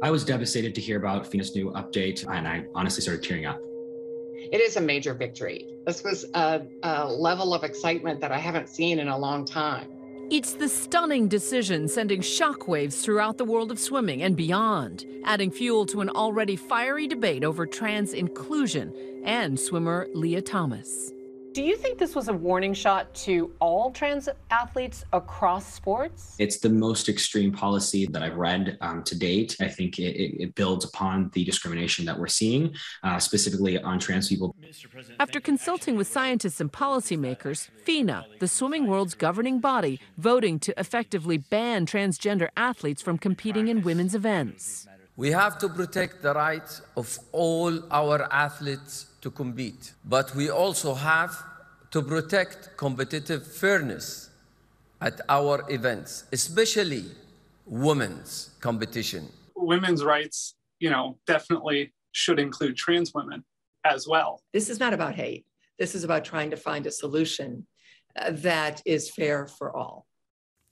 I was devastated to hear about FINA's new update, and I honestly started tearing up. It is a major victory. This was a, a level of excitement that I haven't seen in a long time. It's the stunning decision sending shockwaves throughout the world of swimming and beyond, adding fuel to an already fiery debate over trans inclusion and swimmer Lia Thomas. Do you think this was a warning shot to all trans athletes across sports? It's the most extreme policy that I've read um, to date. I think it, it, builds upon the discrimination that we're seeing, uh, specifically on trans people. After consulting with scientists and policymakers, FINA, the swimming world's governing body, voting to effectively ban transgender athletes from competing in women's events. We have to protect the rights of all our athletes to compete, but we also have to protect competitive fairness at our events, especially women's competition. Women's rights, you know, definitely should include trans women as well. This is not about hate. This is about trying to find a solution uh, that is fair for all.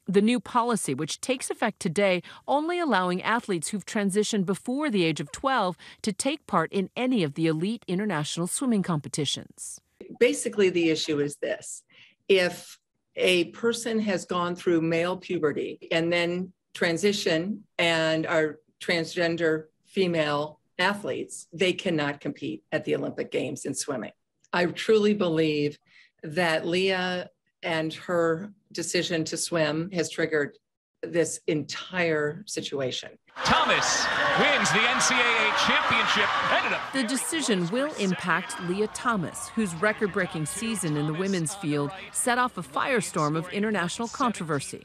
The new policy, which takes effect today, only allowing athletes who've transitioned before the age of 12 to take part in any of the elite international swimming competitions. Basically, the issue is this if a person has gone through male puberty and then transition and are transgender female athletes, they cannot compete at the Olympic Games in swimming. I truly believe that Lia and her decision to swim has triggered this entire situation. Thomas wins the NCAA championship. The decision will impact Lia Thomas, whose record breaking season in the women's field set off a firestorm of international controversy.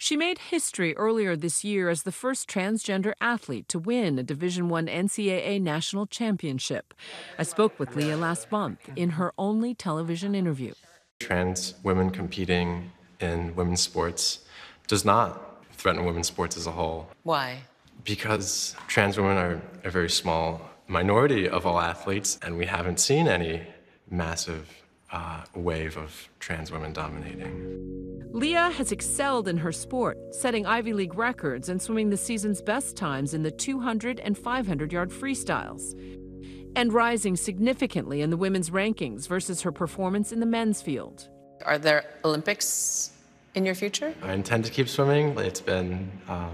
She made history earlier this year as the first transgender athlete to win a Division I NCAA national championship. I spoke with Lia last month in her only television interview. Trans women competing in women's sports does not threaten women's sports as a whole. Why? Because trans women are a very small minority of all athletes, and we haven't seen any massive uh, wave of trans women dominating. Lia has excelled in her sport, setting Ivy League records and swimming the season's best times in the 200 and 500 yard freestyles, and rising significantly in the women's rankings versus her performance in the men's field. Are there Olympics in your future? I intend to keep swimming. It's been uh,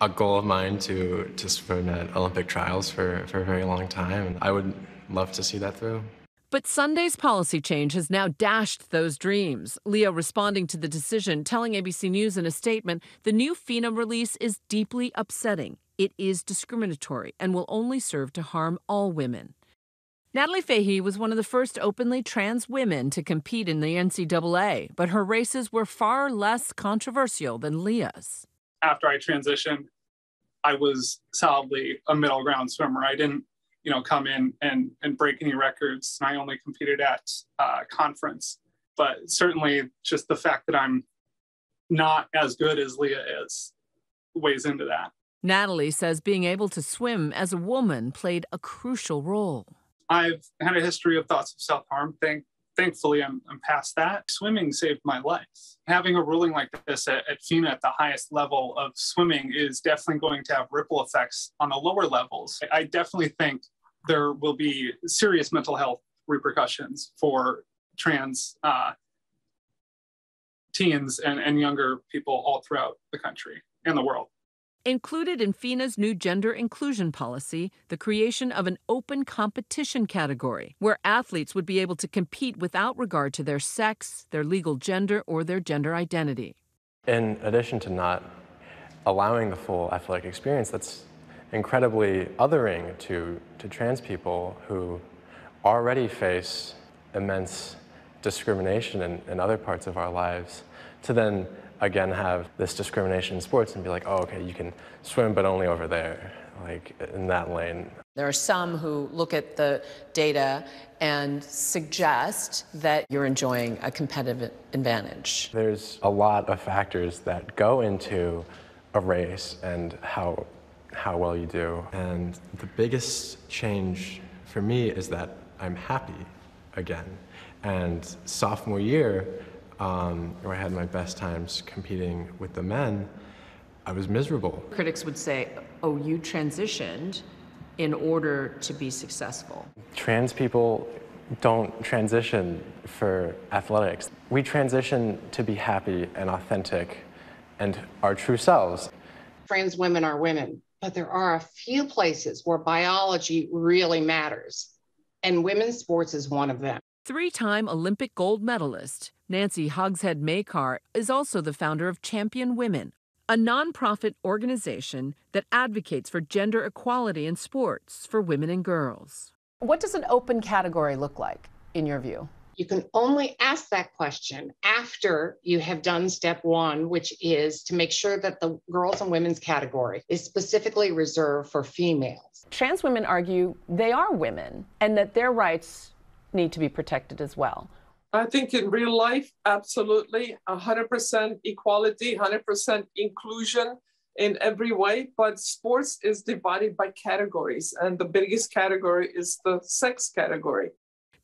a goal of mine to, to swim at Olympic trials for, for a very long time. I would love to see that through. But Sunday's policy change has now dashed those dreams. Lia responding to the decision, telling ABC News in a statement the new FINA release is deeply upsetting. It is discriminatory and will only serve to harm all women. Natalie Fahey was one of the first openly trans women to compete in the NCAA, but her races were far less controversial than Lia's. After I transitioned, I was solidly a middle ground swimmer. I didn't you know, come in and, and break any records. I only competed at uh, conference, but certainly just the fact that I'm not as good as Lia is weighs into that. Natalie says being able to swim as a woman played a crucial role. I've had a history of thoughts of self harm. Thank, thankfully, I'm, I'm past that. Swimming saved my life. Having a ruling like this at, at at the highest level of swimming is definitely going to have ripple effects on the lower levels. I definitely think there will be serious mental health repercussions for trans uh, teens and, and younger people all throughout the country and the world. Included in FINA's new gender inclusion policy, the creation of an open competition category where athletes would be able to compete without regard to their sex, their legal gender, or their gender identity. In addition to not allowing the full athletic experience, that's incredibly othering to, to trans people who already face immense discrimination in, in other parts of our lives to then again have this discrimination in sports and be like, oh, okay, you can swim, but only over there, like in that lane. There are some who look at the data and suggest that you're enjoying a competitive advantage. There's a lot of factors that go into a race and how how well you do. And the biggest change for me is that I'm happy again. And sophomore year, um, where I had my best times competing with the men, I was miserable. Critics would say, oh, you transitioned in order to be successful. Trans people don't transition for athletics. We transition to be happy and authentic and our true selves. Trans women are women, but there are a few places where biology really matters, and women's sports is one of them. Three time Olympic gold medalist Nancy Hogshead Makar is also the founder of Champion Women, a nonprofit organization that advocates for gender equality in sports for women and girls. What does an open category look like, in your view? You can only ask that question after you have done step one, which is to make sure that the girls and women's category is specifically reserved for females. Trans women argue they are women and that their rights need to be protected as well. I think in real life, absolutely 100% equality, 100% inclusion in every way. But sports is divided by categories, and the biggest category is the sex category.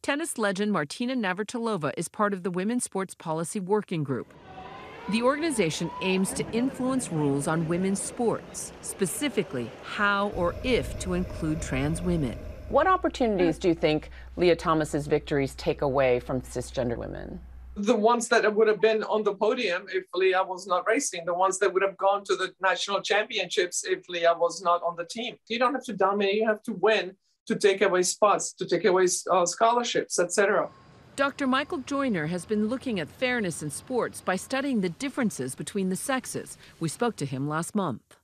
Tennis legend Martina Navratilova is part of the Women's Sports Policy Working Group. The organization aims to influence rules on women's sports, specifically how or if to include trans women. What opportunities do you think Lia Thomas's victories take away from cisgender women? The ones that would have been on the podium if Lia was not racing, the ones that would have gone to the national championships if Lia was not on the team. You don't have to dominate, you have to win to take away spots, to take away uh, scholarships, etc. Dr. Michael Joyner has been looking at fairness in sports by studying the differences between the sexes. We spoke to him last month.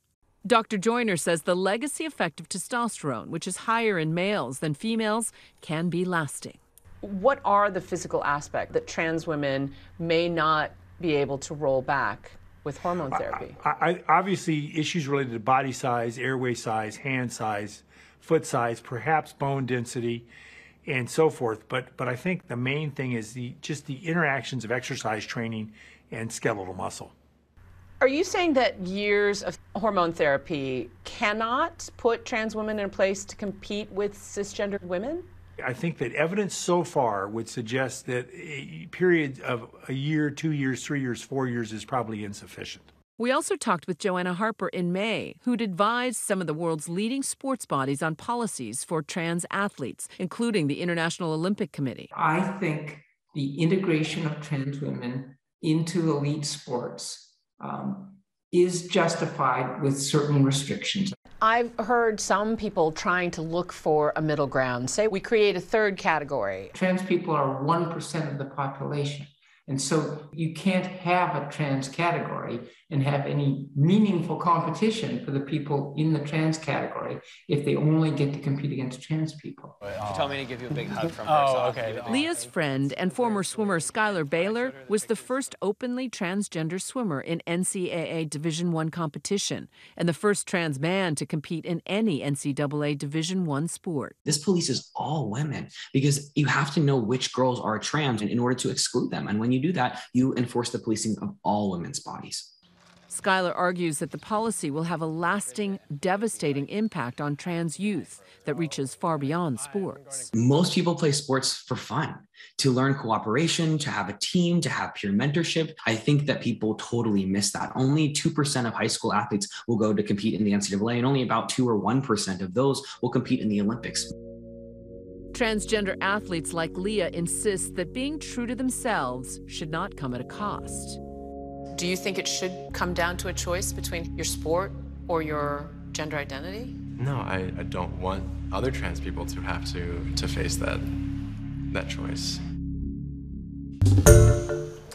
Dr. Joyner says the legacy effect of testosterone, which is higher in males than females, can be lasting. What are the physical aspects that trans women may not be able to roll back with hormone therapy? I, I, obviously, issues related to body size, airway size, hand size, foot size, perhaps bone density, and so forth. But but I think the main thing is the just the interactions of exercise training and skeletal muscle. Are you saying that years of hormone therapy cannot put trans women in place to compete with cisgender women? I think that evidence so far would suggest that a period of a year, two years, three years, four years is probably insufficient. We also talked with Joanna Harper in May, who'd advised some of the world's leading sports bodies on policies for trans athletes, including the International Olympic Committee. I think the integration of trans women into elite sports um, is justified with certain restrictions. I've heard some people trying to look for a middle ground. Say we create a third category. Trans people are 1% of the population. And so you can't have a trans category and have any meaningful competition for the people in the trans category if they only get to compete against trans people. Oh. Tell me to give you a big hug from her. Oh, okay. Lia's friend and former swimmer Schuyler Bailar was the first openly transgender swimmer in NCAA Division One competition and the first trans man to compete in any NCAA Division One sport. This police is all women because you have to know which girls are trans in order to exclude them. And when you do that, you enforce the policing of all women's bodies. Schuyler argues that the policy will have a lasting, devastating impact on trans youth that reaches far beyond sports. Most people play sports for fun, to learn cooperation, to have a team, to have peer mentorship. I think that people totally miss that. Only 2% of high school athletes will go to compete in the NCAA, and only about 2 or 1% of those will compete in the Olympics. Transgender athletes like Lia insist that being true to themselves should not come at a cost. Do you think it should come down to a choice between your sport or your gender identity? No, I, I don't want other trans people to have to, to face that, that choice.